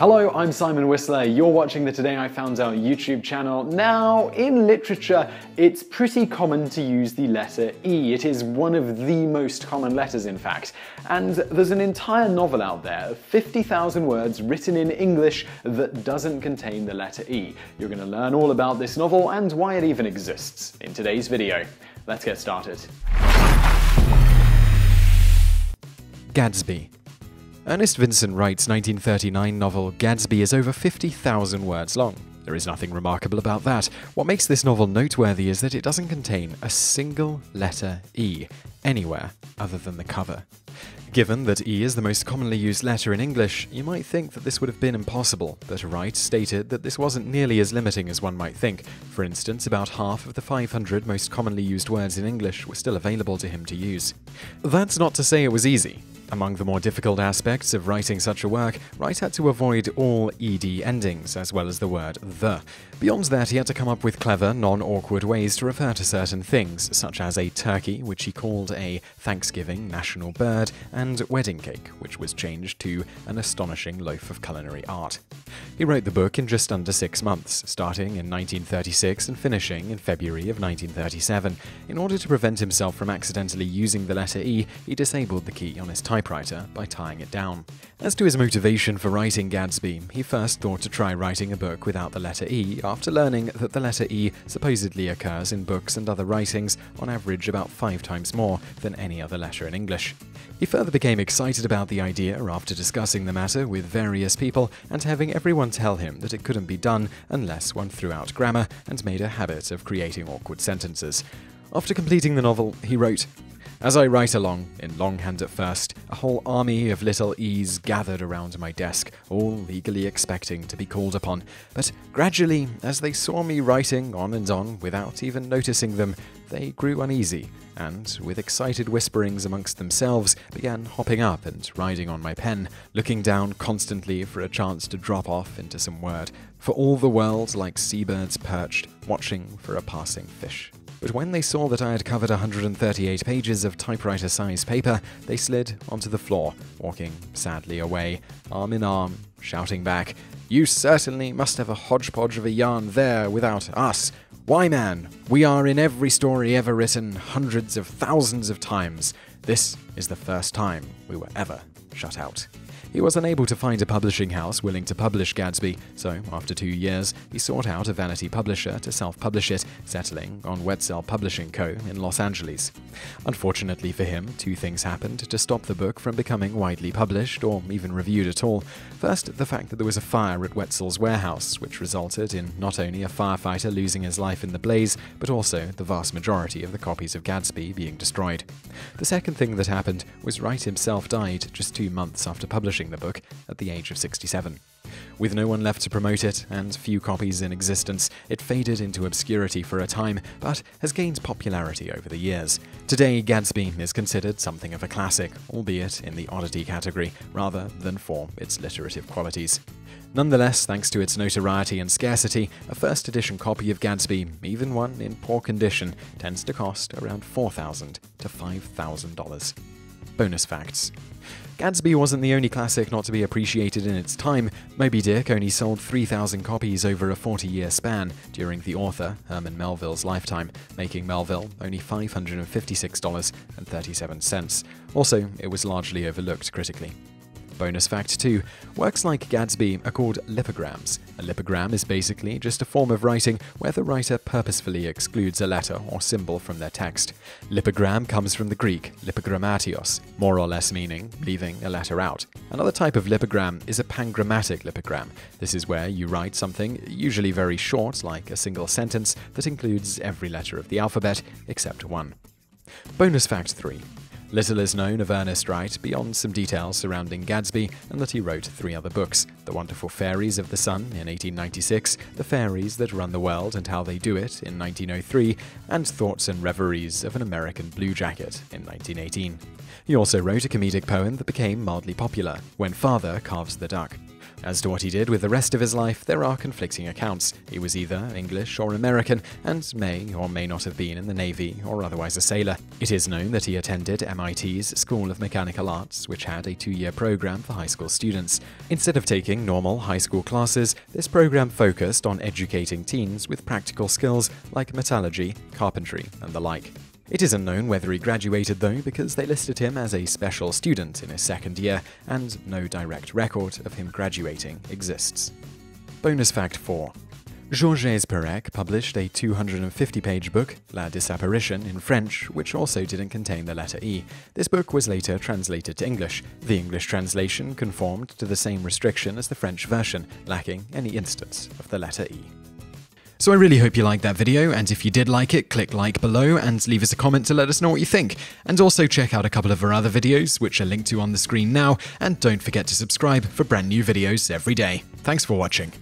Hello, I'm Simon Whistler. You're watching the Today I Found Out YouTube channel. Now, in literature, it's pretty common to use the letter E. It is one of the most common letters, in fact. And there's an entire novel out there, 50,000 words written in English that doesn't contain the letter E. You're going to learn all about this novel and why it even exists in today's video. Let's get started. Gadsby Ernest Vincent Wright's 1939 novel Gadsby is over 50,000 words long. There is nothing remarkable about that. What makes this novel noteworthy is that it doesn't contain a single letter E anywhere other than the cover. Given that E is the most commonly used letter in English, you might think that this would have been impossible, but Wright stated that this wasn't nearly as limiting as one might think. For instance, about half of the 500 most commonly used words in English were still available to him to use. That's not to say it was easy. Among the more difficult aspects of writing such a work, Wright had to avoid all ed endings, as well as the word the. Beyond that, he had to come up with clever, non awkward ways to refer to certain things, such as a turkey, which he called a Thanksgiving national bird, and wedding cake, which was changed to an astonishing loaf of culinary art. He wrote the book in just under six months, starting in 1936 and finishing in February of 1937. In order to prevent himself from accidentally using the letter E, he disabled the key on his typewriter by tying it down. As to his motivation for writing Gadsby, he first thought to try writing a book without the letter E after learning that the letter E supposedly occurs in books and other writings on average about five times more than any other letter in English. He further became excited about the idea after discussing the matter with various people and having everyone tell him that it couldn't be done unless one threw out grammar and made a habit of creating awkward sentences. After completing the novel, he wrote, as I write along, in longhand at first, a whole army of little E's gathered around my desk, all eagerly expecting to be called upon. But gradually, as they saw me writing on and on without even noticing them, they grew uneasy, and, with excited whisperings amongst themselves, began hopping up and riding on my pen, looking down constantly for a chance to drop off into some word, for all the world like seabirds perched, watching for a passing fish. But when they saw that I had covered 138 pages of typewriter sized paper, they slid onto the floor, walking sadly away, arm in arm, shouting back, You certainly must have a hodgepodge of a yarn there without us. Why, man, we are in every story ever written hundreds of thousands of times. This is the first time we were ever shut out. He was unable to find a publishing house willing to publish Gadsby, so after two years, he sought out a vanity publisher to self publish it, settling on Wetzel Publishing Co. in Los Angeles. Unfortunately for him, two things happened to stop the book from becoming widely published or even reviewed at all. First, the fact that there was a fire at Wetzel's warehouse, which resulted in not only a firefighter losing his life in the blaze, but also the vast majority of the copies of Gadsby being destroyed. The second thing that happened was Wright himself died just two months after publishing publishing the book at the age of 67. With no one left to promote it and few copies in existence, it faded into obscurity for a time, but has gained popularity over the years. Today, Gadsby is considered something of a classic, albeit in the oddity category, rather than for its literative qualities. Nonetheless, thanks to its notoriety and scarcity, a first edition copy of Gadsby, even one in poor condition, tends to cost around 4,000 to $5,000. Bonus facts Gadsby wasn't the only classic not to be appreciated in its time. Moby Dick only sold 3,000 copies over a 40 year span during the author, Herman Melville's lifetime, making Melville only $556.37. Also, it was largely overlooked critically. Bonus fact 2 Works like Gadsby are called lipograms. A lipogram is basically just a form of writing where the writer purposefully excludes a letter or symbol from their text. Lipogram comes from the Greek lipogrammatios, more or less meaning leaving a letter out. Another type of lipogram is a pangrammatic lipogram. This is where you write something, usually very short, like a single sentence, that includes every letter of the alphabet except one. Bonus fact 3 Little is known of Ernest Wright beyond some details surrounding Gadsby and that he wrote three other books The Wonderful Fairies of the Sun in 1896, The Fairies That Run the World and How They Do It in 1903, and Thoughts and Reveries of an American Bluejacket in 1918. He also wrote a comedic poem that became mildly popular, When Father Carves the Duck. As to what he did with the rest of his life, there are conflicting accounts. He was either English or American, and may or may not have been in the Navy or otherwise a sailor. It is known that he attended MIT's School of Mechanical Arts, which had a two year program for high school students. Instead of taking normal high school classes, this program focused on educating teens with practical skills like metallurgy, carpentry, and the like. It isn't known whether he graduated though, because they listed him as a special student in his second year, and no direct record of him graduating exists. Bonus fact 4. Georges Perec published a 250 page book, La Disparition, in French, which also didn't contain the letter E. This book was later translated to English. The English translation conformed to the same restriction as the French version, lacking any instance of the letter E. So I really hope you liked that video, and if you did like it, click like below and leave us a comment to let us know what you think. And also check out a couple of our other videos, which are linked to on the screen now, and don't forget to subscribe for brand new videos every day. Thanks for watching.